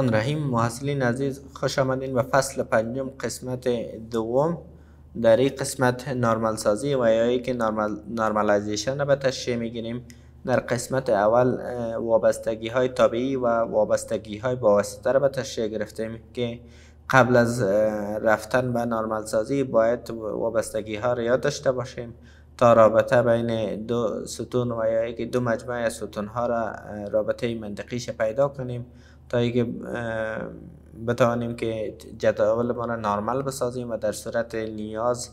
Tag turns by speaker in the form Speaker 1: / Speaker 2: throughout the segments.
Speaker 1: الرحمن الرحیم. محصلین عزیز خوش آمدین به فصل پنجم قسمت دوم. در این قسمت نارمال سازی و یا که نارمال نارمالایزیشن به تشریح می‌گیریم. در قسمت اول وابستگی های طبیعی و وابستگی های واسطه را به تشریح گرفتیم که قبل از رفتن به نارمال سازی باید وابستگی ها را یاد داشته باشیم تا رابطه بین دو ستون و یا که دو مجموعه ستون ها را رابطه منطقیش پیدا کنیم. تا اینکه بتوانیم که جدول ما را نارمل بسازیم و در صورت نیاز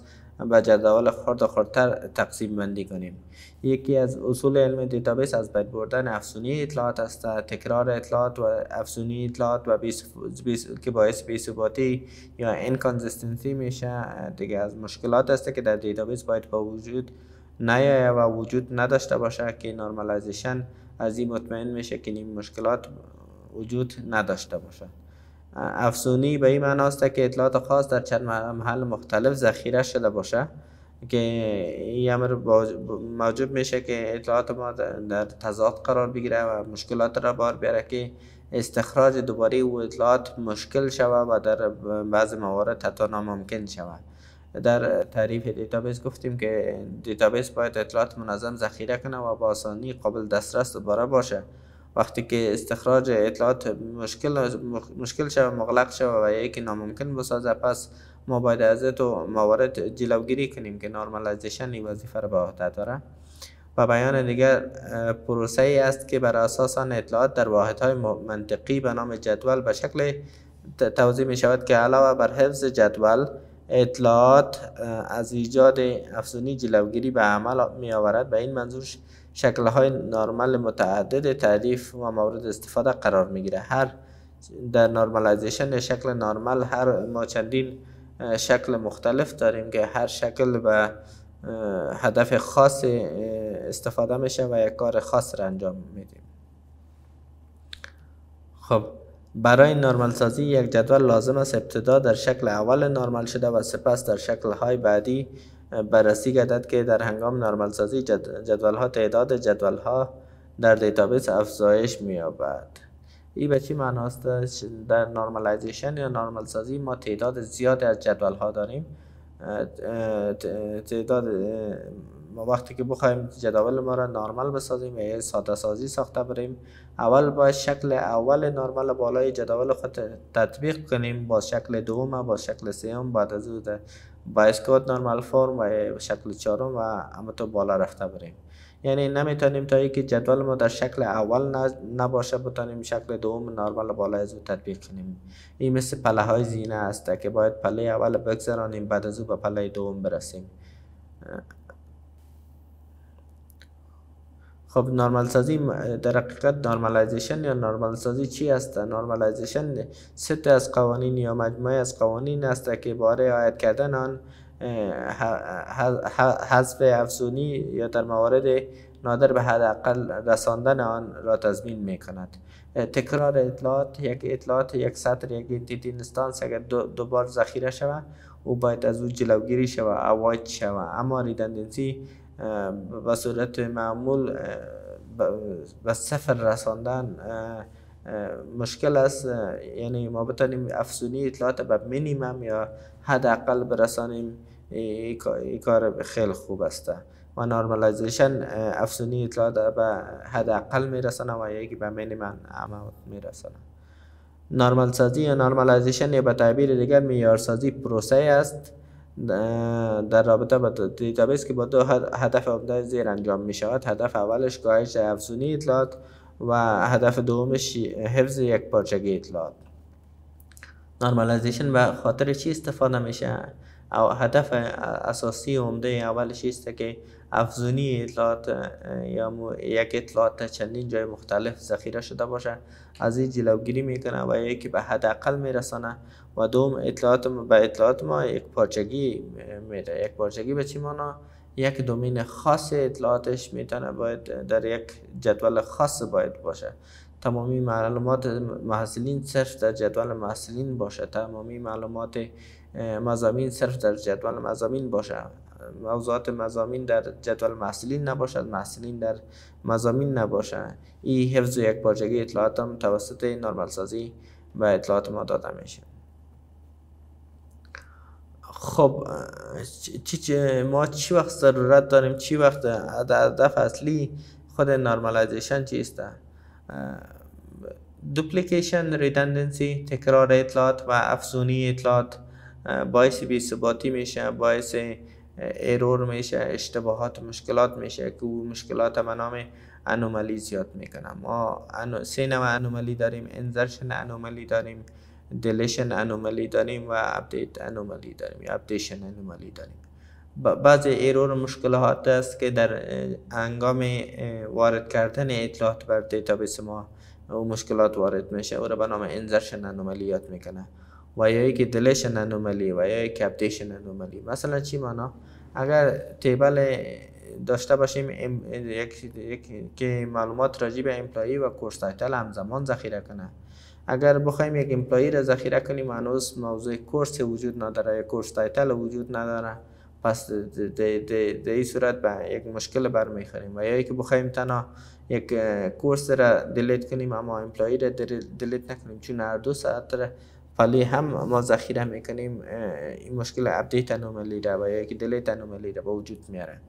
Speaker 1: به جدول خرد و خردتر تقسیم بندی کنیم. یکی از اصول علم database از بین بردن افزونی اطلاعات است تکرار اطلاعات و افزونی اطلاعات و بیس بیس که باعث بی‌ثباتی یا inconsistency میشه. دیگه از مشکلات است که در database باید با وجود نیایه و وجود نداشته باشه که نرمالایزیشن از این مطمئن میشه که این مشکلات وجود نداشته باشد. افزونی به این معناست که اطلاعات خاص در چند محل مختلف ذخیره شده باشه که این امر موجب میشه که اطلاعات ما در تضاد قرار بگیره و مشکلات را بار بیاره که استخراج دوباره او اطلاعات مشکل شود و در بعض موارد حتی ناممکن شود. در تعریف database گفتیم که database باید اطلاعات منظم ذخیره کنه و با آسانی قابل دسترس دوباره باشه. وقتی که استخراج اطلاعات مشکل مشکل شود مغلق شود و یا که ناممکن بسازه پس ما باید از تو موارد جلوگیری کنیم که normalization این وظیفه را به عهده داره. به بیان دیگر پروسه ای است که بر اساس آن اطلاعات در واحد های منطقی به نام جدول به شکل توضیح می شود که علاوه بر حفظ جدول اطلاعات از ایجاد افزونی جلوگیری به عمل می آورد به این منظور های نرمال متعدد تعریف و مورد استفاده قرار می‌گیره. هر در نرمالایزیشن شکل نرمال هر ما چندین شکل مختلف داریم که هر شکل به هدف خاص استفاده میشه و یک کار خاص را انجام میدیم. خب برای نرمال سازی یک جدول لازم است ابتدا در شکل اول نرمال شده و سپس در شکل های بعدی بررسی گردد که در هنگام نرمال سازی جدول ها تعداد جدول ها در database افزایش می‌یابد. این به چی معناست؟ در normalization یا نرمال سازی ما تعداد زیادی از جدول ها داریم تعداد ما وقتی که بخوایم جدول ما را نرمال بسازیم یا ساده سازی ساخته بریم اول باید شکل اول نرمال بالای جدول خود تطبیق کنیم با شکل دوم با شکل سوم بعد از او با اسکوت نرمال فرم و شکل چهارم و اما تو بالا رفته بریم. یعنی نمی‌تونیم تا که جدول ما در شکل اول نباشه بتونیم شکل دوم نرمال بالا از او تطبیق کنیم. این مثل پله های زینه است که باید پله اول بگذرانیم بعد از او به پله دوم برسیم. خب نرمال سازی در حقیقت normalization یا نرمال سازی چی است؟ normalization set از قوانین یا مجموعه از قوانین است که با رعایت کردن آن حذف افزونی یا در موارد نادر به حداقل رساندن آن را تضمین می کند تکرار اطلاعات یک اطلاعات یک سطر یک entity instance اگر دو, دو بار ذخیره شود او باید از او جلوگیری شود avoid شود اما redundancy به صورت معمول به صفر رساندن مشکل است. یعنی ما بتانیم افزونی اطلاعات به مینیمم یا حداقل برسانیم این کار خیلی خوب است. و normalization افزونی اطلاعات به حداقل میرسانه و یا که به مینیمم عمل میرسانه. نارمال سازی یا normalization یا به تعبیر دیگر معیارسازی پروسه است. در رابطه با database که با دو هدف عمده زیر انجام می شود. هدف اولش کاهش افزونی اطلاعات و هدف دومش حفظ یک پارچگی اطلاعات. normalization به خاطر چی استفاده میشه او هدف اساسی عمده اولش است که افزونی اطلاعات یا یک اطلاعات چندین جای مختلف ذخیره شده باشه؟ از این جلوگیری می‌کنه و یا که به حداقل میرسانه و دوم اطلاعات به اطلاعات ما یک پارچگی میده. یک پارچگی به چی مانا؟ یک دومین خاص اطلاعاتش می‌تونه باید در یک جدول خاص باید باشه. تمامی معلومات محصلین صرف در جدول محصلین باشه. تمامی معلومات مزامین صرف در جدول مزامین باشه. موضوعات مزامین در جدول محصولین نباشد. محصولین در مزامین نباشه. این حفظ یک پارچگی اطلاعات هم توسط نرمال سازی و اطلاعات ما داده میشه. خب چی ما چی وقت ضرورت داریم؟ چی وقت؟ هدف اصلی خود normalization چیست؟ duplication redundancy تکرار اطلاعات و افزونی اطلاعات باعث بی ثباتی میشه باعث error میشه اشتباهات مشکلات میشه که مشکلات به نام anomaly یاد می‌کنه. ما سه نوع anomaly داریم insertion anomaly داریم deletion anomaly داریم و update anomaly داریم یا updation anomaly داریم بعضی error مشکلات است که در انگام وارد کردن اطلاعات بر دیتابیس ما و مشکلات وارد میشه او را به نام insertion anomaly یاد می‌کنه و یا یک deletion anomaly و یا یک updation anomaly مثلا چی معنا اگر table داشته باشیم یک, یک که معلومات راجع به employee و course title همزمان ذخیره کنه اگر بخوایم یک employee را ذخیره کنیم هنوز موضوع کورس وجود نداره یا course title وجود نداره. پس در این صورت به یک مشکل برمیخوریم. و یا که بخوایم تنها یک کورس را delete کنیم اما employee را delete نکنیم. چون هر دو ساعت را ولی هم ما ذخیره می‌کنیم این مشکل update anomaly را و یا که delete anomaly را به وجود میاره.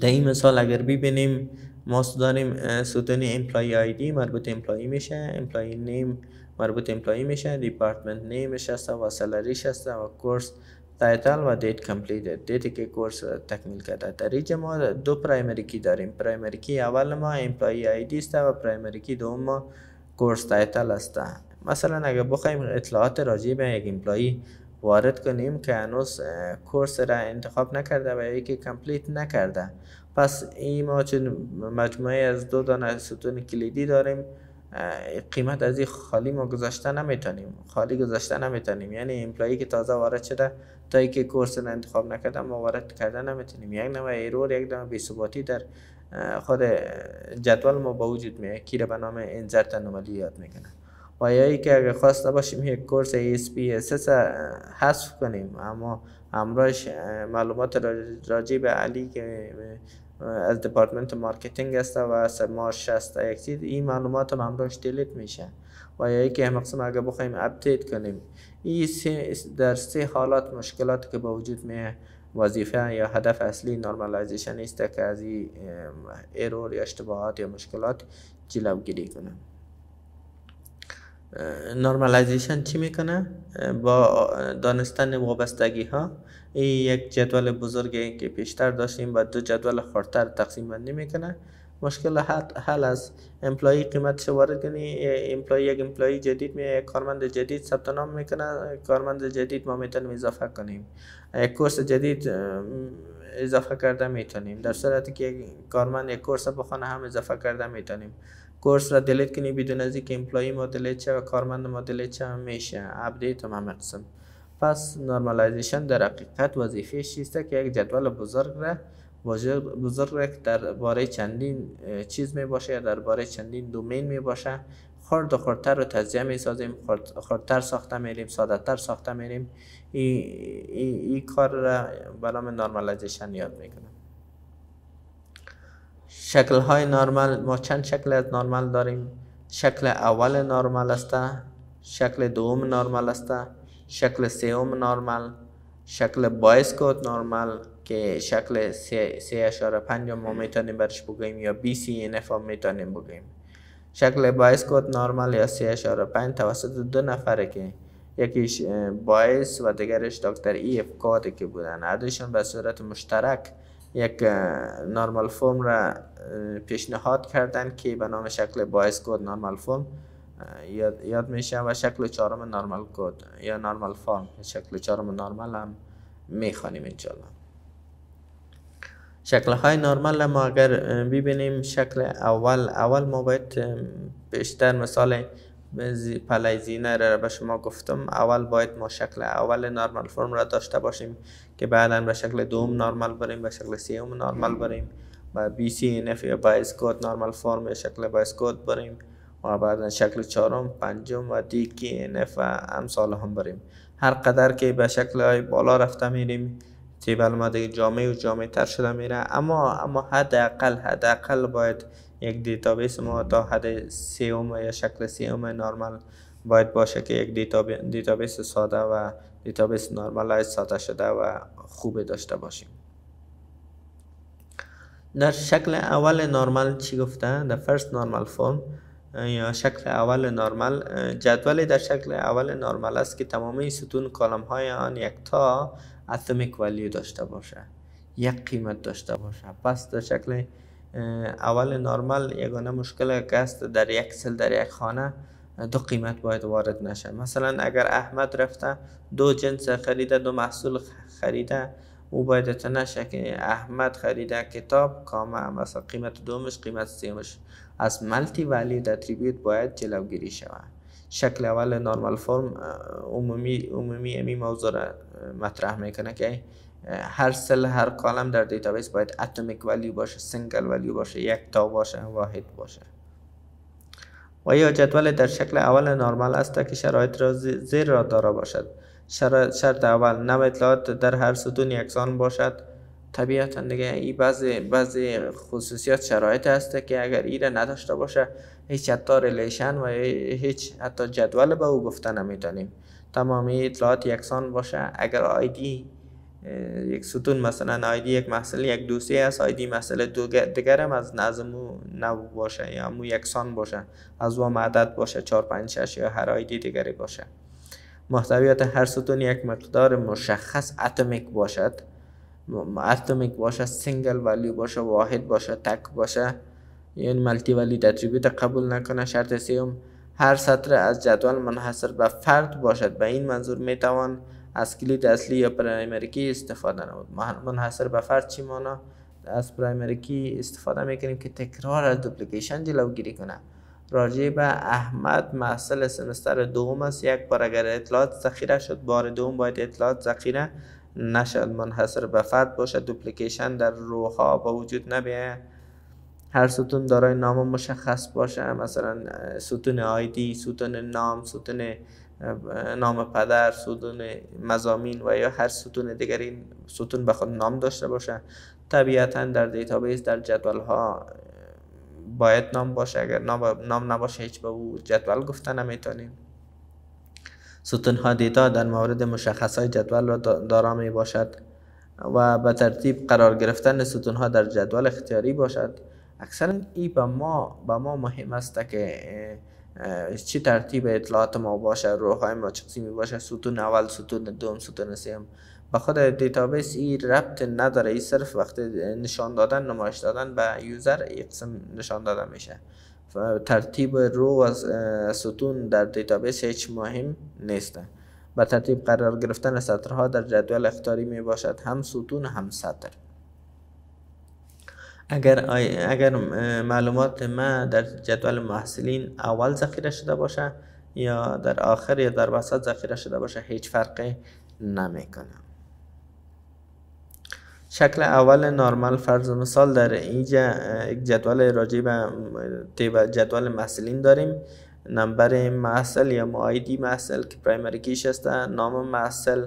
Speaker 1: در این مثال اگر ببینیم ما داریم ستون employee ID مربوط employee میشه employee name مربوط employee میشه department name ش هست و salary ش هست و course title و date complete date ی که کورس تکمیل کرده. در ما دو primary key داریم. primary key اول ما employee ID است و primary key دوم ما course title است. مثلا اگر بخوایم اطلاعات راجع به یک employee وارد کنیم که هنوز کورس را انتخاب نکرده و یکی complete نکرده پس این ما چون مجموعه از دو دانه ستون کلیدی داریم. قیمت از این خالی ما گذاشته نمی‌تونیم. خالی گذاشته نمی‌تونیم. یعنی employee که تازه وارد شده تا که کورس انتخاب نکرده ما وارد کرده نمی‌تونیم. یک نوع error یک نوع بی‌ثباتی در خود جدول ما با وجود میاد. که ای را به نام insert anomaly یاد می‌کنه. و یا که اگر خواسته باشیم یک کورس SPSS حذف کنیم اما همراهش معلومات راجع به علی که از دپارتمنت marketing است و معاشش است. چیز این معلومات هم همراهش delete میشه. و یا که مقصد اگر بخوایم update کنیم این در سه حالات مشکلات که با وجود می وظیفه یا هدف اصلی normalization است که از این error یا اشتباهات یا مشکلات جلوگیری کنه normalization چی می‌کنه؟ با دانستن وابستگی ها این یک جدول بزرگی که پیشتر داشتیم با دو جدول خورتر تقسیم بندی می‌کنه. مشکل حل از employee قیمت وارد کنی employee یک employee جدید می کارمند جدید ثبت نام می‌کنه کارمند جدید ما می‌تونیم اضافه کنیم. یک کورس جدید اضافه کرده می‌تونیم. در صورتی که کارمند یک کورس بخونه هم اضافه کرده می‌تونیم. کورس را delete کنی بدون از اینکه employee ما delete و کارمند ما دلیت شه میشه. update هم همی قسم. پس normalization در حقیقت وظیفه است که یک جدول بزرگ را بزرگ را در باره چندین چیز می باشه یا در باره چندین domain می باشه. خرد و خردتر رو تجزیه می سازیم خردتر ساخته میریم ساده تر ساخته میریم این ای, کار را به نام normalization یاد می‌کنم شکل های نرمال ما چند شکل از نرمال داریم؟ شکل اول نرمال است شکل دوم نرمال است شکل سوم نرمال شکل Boyce-Codd نرمال که شکل سه اعشاریه پنج ما می‌تونیم برش بگوییم یا NF می‌تونیم بگوییم. شکل Boyce-Codd نرمال یا سه اعشاریه پنج توسط دو نفره که یکیش Boyce و دیگرش دکتر E.F. Codd بودن. هر به صورت مشترک یک normal form را پیشنهاد کردن که به نام شکل Boyce-Codd normal form یاد, میشه و شکل چهارم نرمال کد یا normal form شکل چهارم نرمال هم می‌خوانیم انشالله شکل های نرمال ما اگر ببینیم شکل اول اول ما باید بیشتر مثال پله زینه را به شما گفتم اول باید ما شکل اول normal form را داشته باشیم که بعدا به شکل دوم نرمال بریم به شکل سیوم نرمال بریم و BCNF یا Boyce-Codd normal form یا شکل Boyce-Codd بریم و بعدا شکل چهارم پنجم و DKNF و امثال هم بریم. هر قدر که به شکل های بالا رفته میریم table ما دیگه جامع و جامع تر شده میره. اما اما حداقل حداقل باید یک دیتابیس ما تا حد سیوم یا شکل سیوم نرمال باید باشه که یک دیتابیس ساده و دیتابیس normalize ساده شده و خوب داشته باشیم در شکل اول نرمال چی گفته؟ در first normal form یا شکل اول نرمال جدول در شکل اول نرمال است که تمامی ستون column های آن یک تا اتمیک ولیو داشته باشه یک قیمت داشته باشه پس در شکل اول نرمال یگانه مشکل است در یک سل در یک خانه دو قیمت باید وارد نشه. مثلا اگر احمد رفته دو جنس خریده دو محصول خریده او باید نشه که احمد خریده کتاب کامه مثلا قیمت دومش قیمت سیمش. از ملتی ولی اتریبیوت باید جلوگیری شود. شکل اول normal form عمومی عمومی امی موضوع را مطرح می‌کنه که هر cell هر column در دیتابیس باید atomic value باشه single value باشه یک تا باشه واحد باشه. و یا جدول در شکل اول نرمال است که شرایط را زیر را داره باشد شرط اول نوع اطلاعات در هر ستون یکسان باشد. طبیعتا دیگه این بعضی بعضی خصوصیات شرایط هست که اگر ایره نداشته باشه هیچ حتی relation و هیچ حتی جدول به او گفته نمی‌تونیم. تمامی اطلاعات یکسان باشه. اگر آیدی یک ستون مثلا آیدی یک محصول یک دوسیه است آیدی مسئله دیگر هم از نظر نوع باشه یا امو یکسان باشه از و عدد باشه 4 5 6 یا هر آیدی دیگری باشه محتویات هر ستون یک مقدار مشخص atomic باشد atomic باشه single value باشه واحد باشه تک باشه یعنی ملتی ولی اتریبیوت قبول نکنه شرط سیوم هر سطر از جدول منحصر به فرد باشد به این منظور می‌توان از کلید اصلی یا پرایمری کی استفاده نمود منحصر به فرد چی مانا؟ از پرایمری کی استفاده می‌کنیم که تکرار از دوپلیکیشن جلوگیری کنه. راجع به احمد محصل سمستر دوم است. یک بار اگر اطلاعات ذخیره شد بار دوم باید اطلاعات ذخیره نشد. منحصر به فرد باشه دوپلیکیشن در روها با وجود نبیه. هر ستون دارای نام مشخص باشه. مثلا ستون آیدی ستون نام ستون نام پدر ستون مضامین و یا هر ستون دیگری ستون به خود نام داشته باشه. طبیعتا در دیتابیس در جدول ها باید نام باشه. اگر نام, نباشه هیچ به او جدول گفته نمی‌تونیم. ستون ها دیتا در مورد مشخص های جدول را دارا می باشد و به ترتیب قرار گرفتن ستون ها در جدول اختیاری باشد. اکثرا این به ما به ما مهم است که چی ترتیب اطلاعات ما باشه row های ما چقسم می باشه ستون اول ستون دوم ستون سیم به خود دیتابیس این ربط نداره این صرف وقت نشان دادن نمایش دادن به user این قسم نشان داده میشه. ترتیب row و ستون در دیتابیس هیچ مهم نیست. به ترتیب قرار گرفتن سطرها در جدول اختاری می باشد هم ستون هم سطر. اگر, اگر معلومات ما در جدول محصلین اول ذخیره شده باشه یا در آخر یا در وسط ذخیره شده باشه هیچ فرقی نمی‌کنه. شکل اول نرمال فرض مثال در اینجا یک جدول راجع به جدول محصلین داریم. نمبر محصل یا معایدی محصل که پرایمری کیش است نام محصل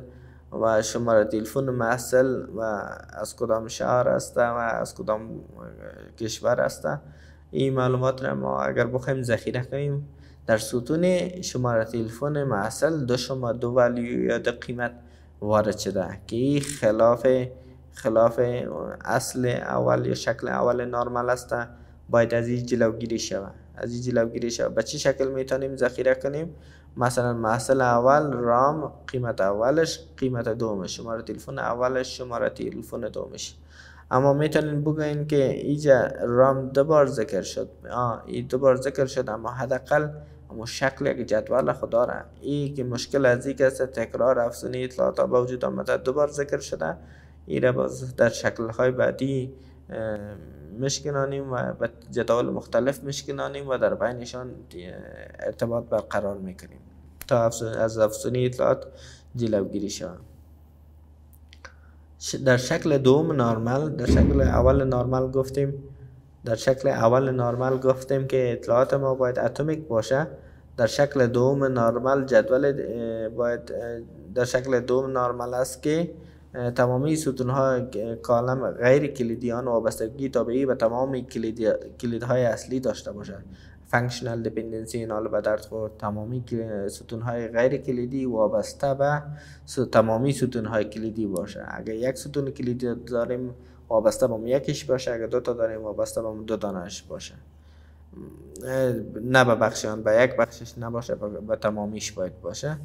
Speaker 1: و شماره تلفن محصل و از کدام شهر است و از کدام کشور است. این معلومات را ما اگر بخوایم ذخیره کنیم در ستون شماره تلفن محصل دو شما دو ولیو یا دو قیمت وارد شده که خلاف خلاف اصل اول یا شکل اول نرمال است. باید از این جلوگیری شود از این جلوگیری شود به چه شکل می‌تونیم ذخیره کنیم؟ مثلا محصل اول رام قیمت اولش قیمت دومش شماره تلفن اولش شماره تلفن دومش. اما می‌تونین بگوین که اینجا رام دو بار ذکر شد. آه این دو بار ذکر شد اما حداقل اما شکل یک جدول خود داره این که مشکل از این که تکرار افزونی اطلاعات با وجود آمده دو بار ذکر شده این باز در شکل های بعدی مشکنانیم و به جدول مختلف مشکنانیم و در بینشان ارتباط برقرار می‌کنیم. تا از افزونی اطلاعات جلوگیری شود در شکل دوم نرمال در شکل اول نرمال گفتیم. در شکل اول نرمال گفتیم که اطلاعات ما باید اتمیک باشه. در شکل دوم نارمل جدول باید در شکل دوم نارمل است که تمامی ستون های column غیر کلیدی آن وابستگی تابعی به تمام کلید های اصلی داشته باشد. functional dependency این حال به درد خود تمامی ستون های غیر کلیدی وابسته به تمامی ستون های کلیدی باشه اگر یک ستون کلیدی داریم وابسته به یکیش باشه. اگر دو تا داریم وابسته به دو تایش باشه. نه به بخشیان به یک بخشش نباشه به تمامیش باید باشه.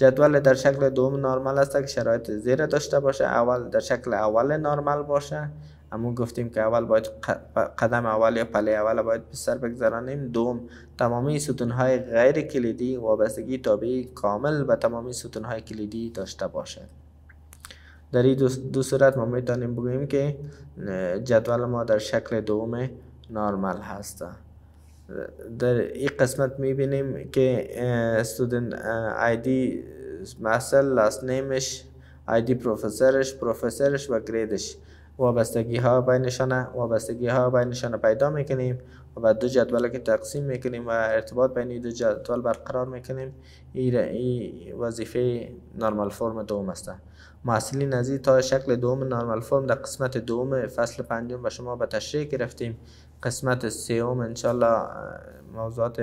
Speaker 1: جدول در شکل دوم نرمال است که شرایط زیر داشته باشه اول در شکل اول نرمال باشه. اما گفتیم که اول باید قدم اول یا پله اول باید به سر بگذرانیم. دوم تمامی ستون های غیر کلیدی وابستگی تابعی کامل به تمامی ستون های کلیدی داشته باشه. در این دو, صورت ما می‌تونیم بگوییم که جدول ما در شکل دوم نرمال هست. در این قسمت می‌بینیم که student آیدی محصل لاست نیمش آیدی پروفسورش پروفسورش و گریدش وابستگی ها بینشان وابستگی ها بینشان پیدا می‌کنیم و بعد دو جدول که تقسیم می‌کنیم و ارتباط بین دو جدول برقرار می‌کنیم. این وظیفه نرمال فرم دوم است. محصلین از تا شکل دوم نرمال فرم در قسمت دوم فصل پنجم به شما به تشریح گرفتیم. قسمت سیوم انشالله موضوعات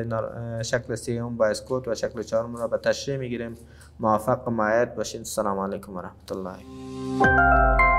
Speaker 1: شکل سیوم با اسکوت و شکل چهارم را به تشریح می‌گیریم. موفق و معید باشین. السلام علیکم و رحمت الله.